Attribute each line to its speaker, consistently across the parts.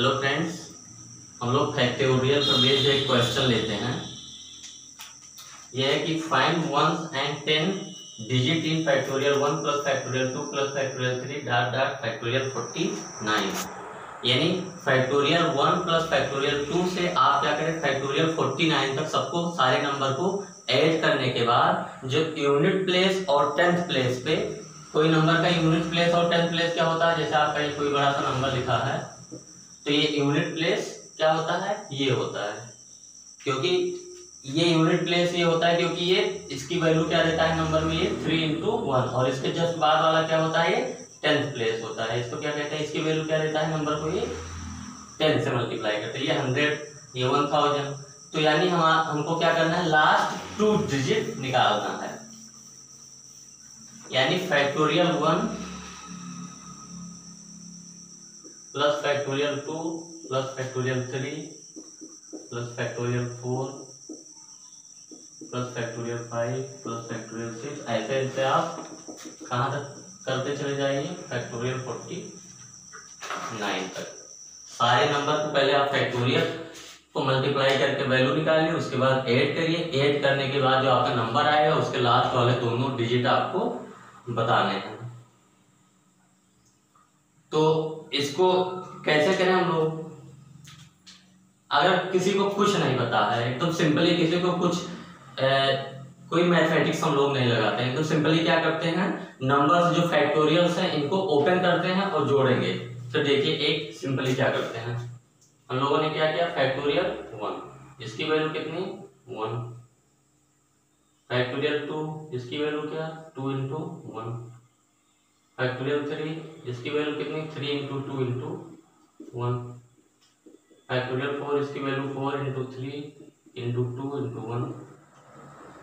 Speaker 1: Hello friends हम लोग factorial पर बेस्ड एक क्वेश्चन लेते हैं। यह है कि find ones and ten digit in factorial one plus factorial two plus factorial three dot dot factorial forty nine यानी factorial one plus factorial two से आप क्या करें? फैक्टोरियल फोर्टी नाइन तक सबको, सारे नंबर को ऐड करने के बाद जो यूनिट प्लेस और टेंथ प्लेस पे कोई नंबर का यूनिट प्लेस और टेंथ प्लेस क्या होता है? जैसे आपका ये कोई बड़ा सा नंबर लिखा है। तो ये यूनिट प्लेस क्या होता है? ये होता है। क्योंकि ये यूनिट प्लेस ये होता है क्योंकि ये इसकी वैल्यू क्या देता है नंबर में? ये थ्री इंटू वन और इसके जस्ट बाद वाला क्या होता है? ये टेंथ प्लेस होता है। इसको क्या कहते हैं? इसकी वैल्यू क्या देता है नंबर को? ये टेन से मल्टीप्लाई करते हैं। ये हंड्रेड ये वन थाउज़ेंड तो यानी हम, हमको क्या करना है? लास्ट टू डिजिट निकालना है। यानी factorial one plus factorial two plus factorial three plus factorial four plus factorial five plus factorial six ऐसे ऐसे आप कहाँ तक करते चले जाइए फैक्टोरियल फोर्टी नाइन तक। सारे नंबर को पहले आप फैक्टोरियल को मल्टीप्लाई करके वैल्यू निकालिए, उसके बाद ऐड करिए। ऐड करने के बाद जो आपका नंबर आएगा, उसके लास्ट वाले दोनों डिजिट आपको बताने हैं। तो इसको कैसे करें हम लोग? अगर किसी को कुछ नहीं पता है एकदम तो सिंपली किसी को कुछ ए, कोई मैथमेटिक्स हम लोग नहीं लगाते हैं। तो सिंपली क्या करते हैं? नंबर्स जो फैक्टोरियल्स हैं इनको ओपन करते हैं और जोड़ेंगे। तो देखिए एक सिंपली क्या करते हैं। हम लोगों ने क्या किया? फैक्टोरियल वन इसकी वैल्यू कितनी? वन फैक्टोरियल टू इसकी वैल्यू क्या? Two into one factorial three इसकी वैल्यू कितनी? Three into two into one factorial four इसकी value four into three into two into one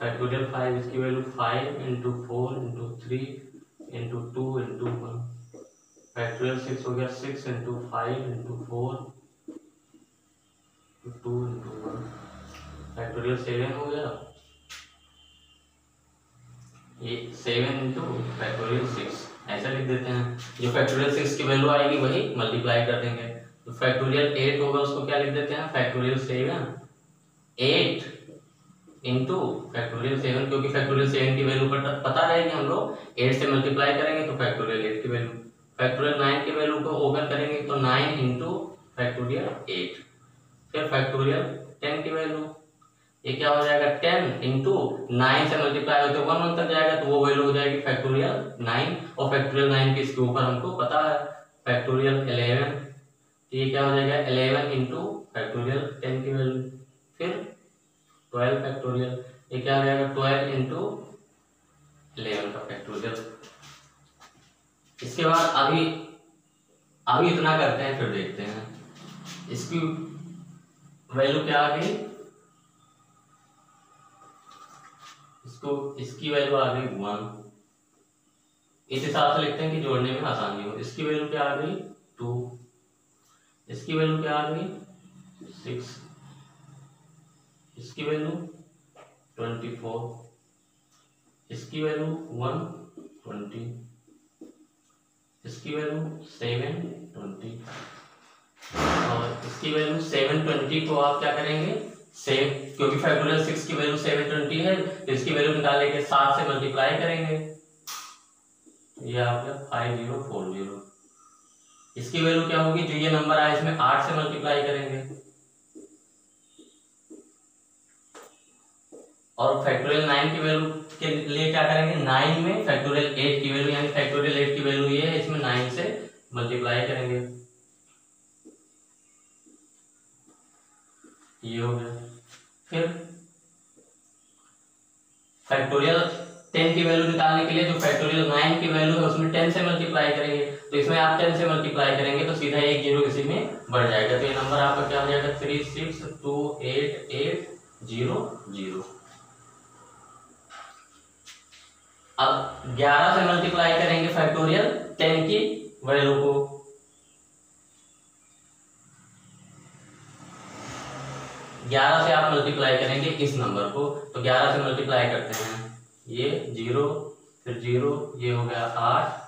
Speaker 1: factorial five इसकी value five into four into three into two into one factorial six हो गया six into five into four two into one factorial seven हो गया. ये seven into factorial six ऐसा लिख देते हैं। जो फैक्टोरियल सिक्स की वैल्यू आएगी वही मल्टीप्लाई कर देंगे। तो फैक्टोरियल एट होगा, उसको क्या लिख देते हैं? Factorial seven eight into factorial seven क्योंकि फैक्टोरियल सेवन की वैल्यू पता रहेगी हम लोग। एट से मल्टीप्लाई करेंगे तो फैक्टोरियल एट की वैल्यू फैक्टोरियल नाइन की वैल्यू को ओपन करेंगे तो नाइन इंटू फैक्टोरियल एट फिर फैक्टोरियल टेन की वैल्यू ये क्या हो जाएगा? टेन इंटू नाइन से मल्टीप्लाई होते वन वन तक जाएगा तो वो वैल्यू हो जाएगी फैक्टोरियल नाइन और फैक्टोरियल नाइन के इसके ऊपर हमको पता है। फैक्टोरियल इलेवन तो ये क्या हो जाएगा? इलेवन इंटू फैक्टोरियल टेन की वैल्यू फिर ट्वेल्व फैक्टोरियल ये क्या हो जाएगा? ट्वेल्व इंटू इलेवन का फैक्टोरियल इसके बाद अभी अभी इतना करते हैं, फिर देखते हैं। इसकी वैल्यू क्या आ गई? इसको, इसकी वैल्यू आ गई वन इस हिसाब से लिखते हैं कि जोड़ने में आसानी हो। इसकी वैल्यू क्या आ गई? टू इसकी वैल्यू क्या आ गई? सिक्स इसकी वैल्यू ट्वेंटी फोर इसकी वैल्यू वन ट्वेंटी इसकी वैल्यू सेवन ट्वेंटी और इसकी वैल्यू सेवन ट्वेंटी को आप क्या करेंगे? सेम क्योंकि फैक्टोरियल सिक्स की वैल्यू सेवन ट्वेंटी है तो इसकी वैल्यू निकालेंगे सात से मल्टीप्लाई करेंगे। ये आ गया फाइव ज़ीरो फोर ज़ीरो इसकी वैल्यू क्या होगी? जो ये नंबर आया, इसमें आठ से मल्टीप्लाई करेंगे। और फैक्टोरियल नाइन की वैल्यू के लिए क्या करेंगे? नाइन में फैक्टोरियल एट की वैल्यू यानी फैक्टोरियल एट की वैल्यू ये है, इसमें नाइन से मल्टीप्लाई करेंगे। ये हो गया। फिर फैक्टोरियल टेन की वैल्यू निकालने के लिए जो फैक्टोरियल नाइन की वैल्यू है, उसमें टेन से मल्टीप्लाई करेंगे। तो इसमें आप टेन से मल्टीप्लाई करेंगे तो सीधा एक ज़ीरो इसी में बढ़ जाएगा। तो ये नंबर आपका क्या हो जाएगा? Three six two eight eight zero zero अब ग्यारह से मल्टीप्लाई करेंगे फैक्टोरियल टेन की वैल्यू को। 11 से आप मल्टीप्लाई करेंगे इस नंबर को तो 11 से मल्टीप्लाई करते हैं। ये ज़ीरो फिर ज़ीरो ये हो गया आठ।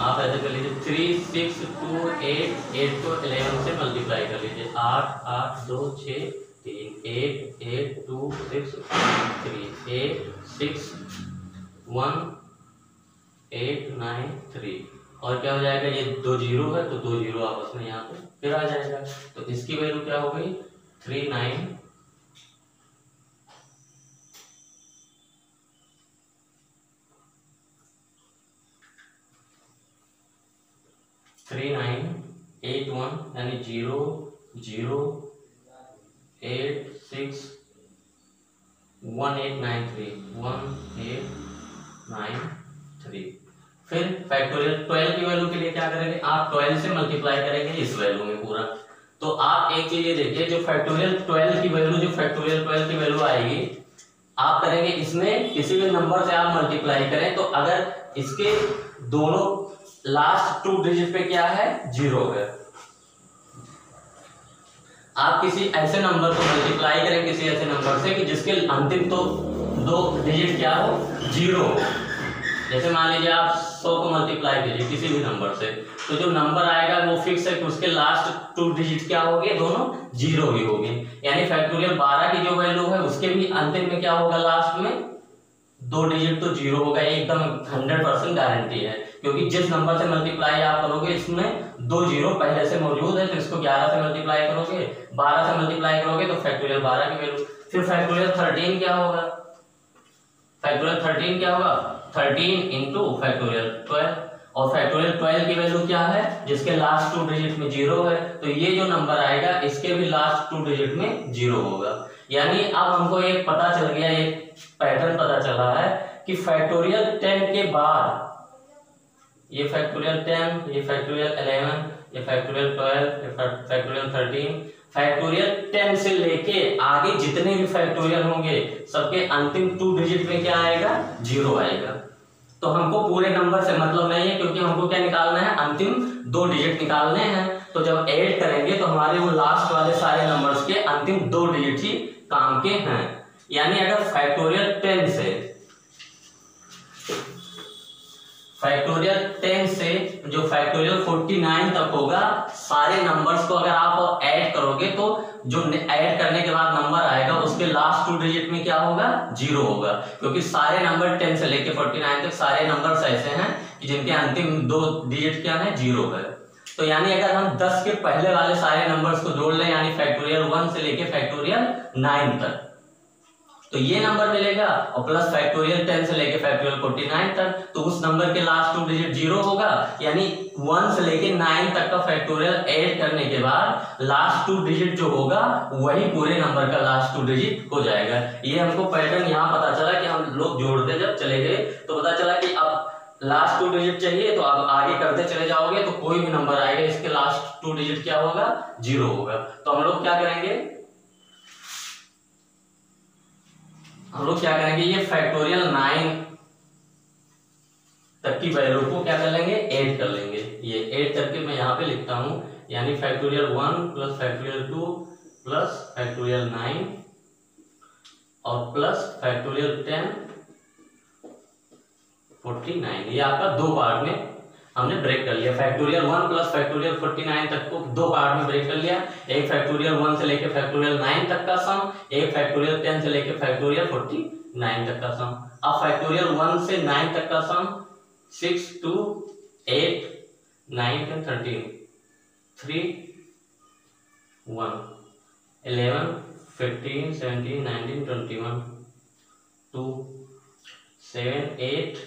Speaker 1: आप ऐसे कर लीजिए three six two eight eight को इलेवन से मल्टीप्लाई कर लीजिए। आठ आठ, दो छः eight eight two six three eight six one eight nine three और क्या हो जाएगा ये दो ज़ीरो है तो दो ज़ीरो आपस में यहाँ पे फिर आ जाएगा तो इसकी वैल्यू क्या हो गई three nine three nine eight one यानी zero zero eight six one eight nine three one eight nine three फिर फैक्टोरियल ट्वेल्व की वैल्यू के लिए क्या करेंगे? आप ट्वेल्व से मल्टीप्लाई करेंगे इस वैल्यू में पूरा। तो आप एक चीज़ ये देखिए, जो फैक्टोरियल ट्वेल्व की वैल्यू जो फैक्टोरियल ट्वेल्व की वैल्यू आएगी, आप करेंगे इसमें किसी भी नंबर से आप मल्टीप्लाई करें तो अगर इसके दोनों लास्ट टू डिजिट पे क्या है? ज़ीरो है। आप किसी ऐसे नंबर को मल्टीप्लाई करें किसी ऐसे नंबर से कि जिसके अंतिम तो दो डिजिट क्या हो? ज़ीरो जैसे मान लीजिए आप सौ को मल्टीप्लाई कीजिए किसी भी नंबर से तो जो नंबर आएगा वो फिक्स है कि उसके लास्ट टू डिजिट क्या हो गए दोनों ज़ीरो ही होगी। यानी फैक्टोरियल बारह की जो वैल्यू है, उसके भी अंतिम में क्या होगा लास्ट में? दो डिजिट तो ज़ीरो होगा एकदम हंड्रेड परसेंट गारंटी है, क्योंकि जिस नंबर से मल्टीप्लाई आप करोगे, इसमें दो ज़ीरो पहले से मौजूद है तो इसको ग्यारह से मल्टीप्लाई करोगे, बारह से मल्टीप्लाई करोगे तो फैक्टोरियल बारह की वैल्यू फिर फैक्टोरियल थर्टीन क्या होगा? फैक्टोरियल थर्टीन क्या होगा? थर्टीन इंटू फैक्टोरियल ट्वेल्व और फैक्टोरियल ट्वेल्व की वैल्यू क्या है? जिसके लास्ट टू डिजिट में ज़ीरो है तो ये जो नंबर आएगा, इसके भी लास्ट टू डिजिट में ज़ीरो होगा। यानी अब हमको एक पता चल गया, एक पैटर्न पता चला है कि फैक्टोरियल टेन के बाद, ये फैक्टोरियल टेन ये फैक्टोरियल इलेवन ये फैक्टोरियल ट्वेल्व ये फैक्टोरियल थर्टीन फैक्टोरियल टेन से लेके आगे जितने भी फैक्टोरियल होंगे, सबके अंतिम टू डिजिट में क्या आएगा? ज़ीरो आएगा। तो हमको पूरे नंबर से मतलब नहीं है, क्योंकि हमको क्या निकालना है? अंतिम दो डिजिट निकालने हैं। तो जब ऐड करेंगे तो हमारे वो लास्ट वाले सारे नंबर्स के अंतिम दो डिजिट ही काम के हैं। यानी अगर फैक्टोरियल टेन से फैक्टोरियल टेन से जो फैक्टोरियल फोर्टी नाइन तक होगा, सारे नंबर्स को अगर आप ऐड करोगे तो जो ऐड करने के बाद नंबर आएगा, उसके लास्ट टू डिजिट में क्या होगा? ज़ीरो होगा। क्योंकि सारे नंबर टेन से लेके फोर्टी नाइन तक सारे नंबर्स ऐसे हैं कि जिनके अंतिम दो डिजिट क्या है? ज़ीरो है। तो यानी अगर हम दस के पहले वाले सारे नंबर्स को जोड़ लें, यानी फैक्टोरियल वन से लेके फैक्टोरियल नाइन तक तो ये नंबर मिलेगा और प्लस फैक्टोरियल टेन से लेके फैक्टोरियल फोर्टी नाइन तक तो उस नंबर के लास्ट टू डिजिट ज़ीरो होगा, यानी वन से लेके नाइन तक का फैक्टोरियल ऐड करने के बाद लास्ट टू डिजिट जो होगा, वही पूरे नंबर का लास्ट टू डिजिट हो जाएगा। ये हमको पैटर्न यहाँ पता चला कि हम लोग जोड़ते जब चले गए तो पता चला कि अब लास्ट टू डिजिट चाहिए तो आप आगे करते चले जाओगे तो कोई भी नंबर आएगा, इसके लास्ट टू डिजिट क्या होगा? ज़ीरो होगा। तो हम लोग क्या करेंगे? हम लोग क्या करेंगे, ये फैक्टोरियल नाइन तक की वैल्यू को क्या कर लेंगे एड कर लेंगे। ये एड करके मैं यहाँ पे लिखता हूँ, यानी factorial one plus factorial two plus factorial nine और plus factorial ten forty nine ये आपका दो पार्ट में हमने ब्रेक कर लिया। Factorial one plus factorial forty nine तक को दो पार्ट में ब्रेक कर लिया। एक फैक्टोरियल वन से लेके फैक्टोरियल नाइन तक का सम एक फैक्टोरियल टेन से लेके फैक्टोरियल फोर्टी नाइन तक का सम अब फैक्टोरियल वन से नाइन तक का sum six two eight nine ten thirteen three one eleven fifteen seventeen nineteen twenty one two seven eight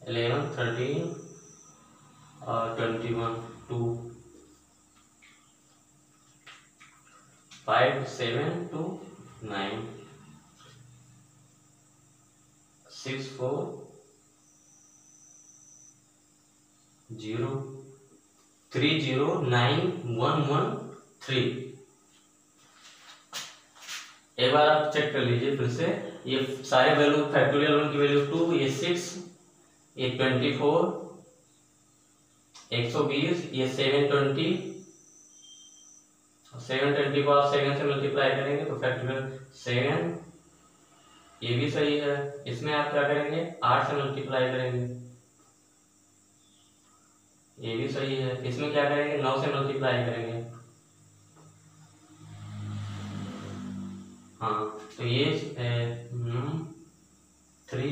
Speaker 1: eleven thirteen twenty one two five seven two nine six four zero three zero nine one one three एक बार आप check कर लीजिए फिर से। ये सारे value factorial one की वैल्यू टू ये सिक्स ये ट्वेंटी फोर 120 ये 720 720 को आप 7 से मल्टीप्लाई करेंगे तो फैक्टोरियल 7 ये भी सही है। इसमें आप क्या करेंगे? 8 से मल्टीप्लाई करेंगे। ये भी सही है। इसमें क्या करेंगे? नौ से मल्टीप्लाई करेंगे। हाँ तो ये थ्री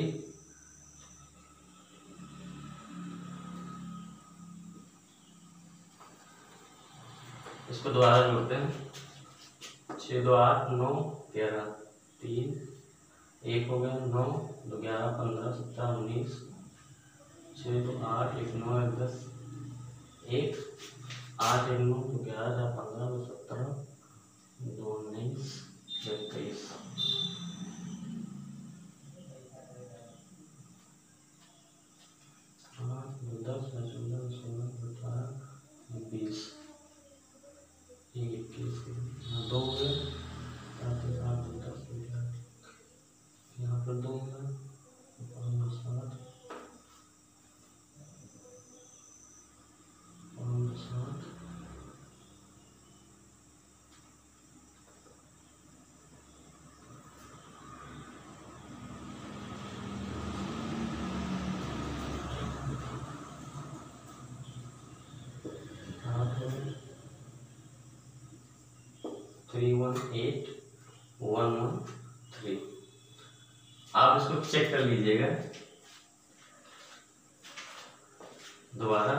Speaker 1: इसको दोबारा जोड़ते हैं। छः दो आठ नौ ग्यारह तीन, एक हो गया नौ, दो ग्यारह, पंद्रह, सत्रह, उन्नीस छः दो आठ, एक नौ, एक दस, एक, आठ, एक नौ, दो ग्यारह, चार, पंद्रह, दो सत्रह, दो उन्नीस इक्कीस दस चौदह सोलह अठारह बीस एक इक्कीस दो हो गए सात सात दस यहाँ पर दो हो गए सात सात three one eight one one three आप इसको चेक कर लीजिएगा। दोबारा।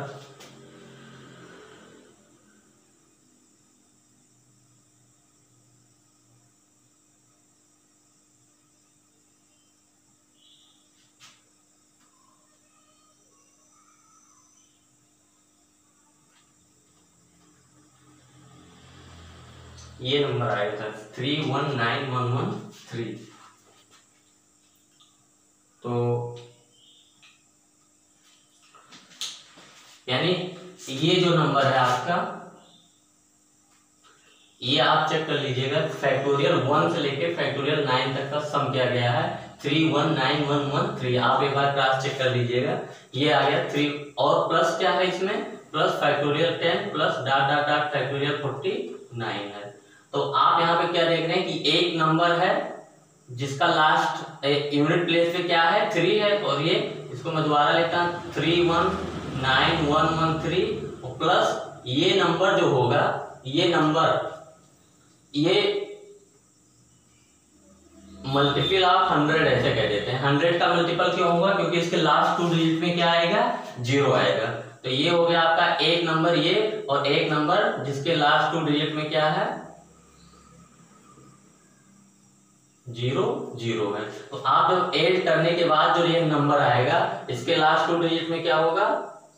Speaker 1: ये नंबर आया था। Three one nine one one three तो यानी ये जो नंबर है आपका, ये आप चेक कर लीजिएगा, फैक्टोरियल वन से लेके फैक्टोरियल नाइन तक का सम किया गया है? Three one nine one one three. आप एक बार क्रॉस चेक कर लीजिएगा। ये आ गया थ्री। और प्लस क्या है इसमें? Plus factorial ten plus dot dot dot factorial forty nine है। तो आप यहाँ पे क्या देख रहे हैं कि एक नंबर है जिसका लास्ट यूनिट प्लेस पे क्या है? थ्री है और ये, इसको मैं दोबारा लेता हूँ। Three one nine one one three plus ये नंबर जो होगा, ये नंबर ये मल्टीपल ऑफ़ हंड्रेड ऐसे कह देते हैं। हंड्रेड का मल्टीपल क्यों होगा? क्योंकि इसके लास्ट टू डिजिट में क्या आएगा? ज़ीरो आएगा। तो ये हो गया आपका एक नंबर ये और एक नंबर जिसके लास्ट टू डिजिट में क्या है? ज़ीरो ज़ीरो है। तो आप जब ऐड करने के बाद जो ये नंबर आएगा, इसके लास्ट टू डिजिट में क्या होगा?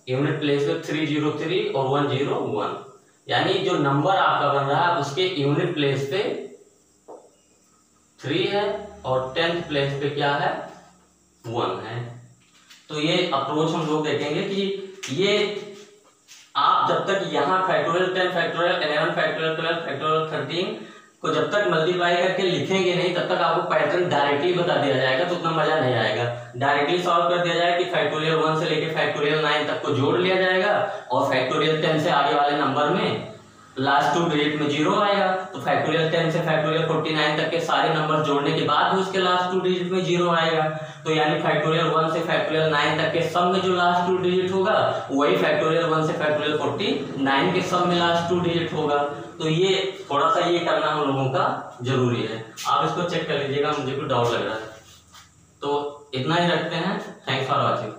Speaker 1: यूनिट प्लेस पे थ्री ज़ीरो थ्री और वन ज़ीरो वन यानी जो नंबर आपका बन रहा है उसके यूनिट प्लेस पे थ्री है और टेंथ प्लेस पे क्या है? वन है। तो ये अप्रोच हम लोग देखेंगे कि ये आप जब तक यहाँ factorial ten factorial eleven factorial twelve factorial thirteen को जब तक मल्टीप्लाई करके लिखेंगे नहीं, तब तक आपको पैटर्न डायरेक्टली बता दिया जाएगा तो उतना मज़ा नहीं आएगा। डायरेक्टली सॉल्व कर दिया जाएगा कि फैक्टोरियल वन से लेकर फैक्टोरियल नाइन तक को जोड़ लिया जाएगा और फैक्टोरियल टेन से आगे वाले नंबर में लास्ट टू डिजिट में ज़ीरो आएगा तो फैक्टोरियल टेन से फैक्टोरियल फोर्टी नाइन तक के सारे नंबर जोड़ने के बाद भी उसके लास्ट टू डिजिट में ज़ीरो आएगा। तो यानी फैक्टोरियल वन से फैक्टोरियल नाइन तक के सब में जो लास्ट टू डिजिट होगा, वही फैक्टोरियल वन से फैक्टोरियल फोर्टी नाइन के सब में लास्ट टू डिजिट होगा। तो ये थोड़ा सा ये करना हम लोगों का ज़रूरी है। आप इसको चेक कर लीजिएगा, मुझे कुछ डाउट लग रहा है। तो इतना ही रखते हैं। Thanks for watching